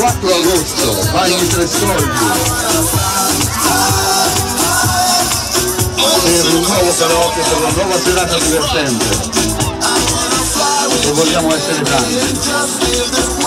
4 agosto, Bagni Tre Soldi. Per un nuovo karaoke, per una nuova serata divertente. E vogliamo essere tanti.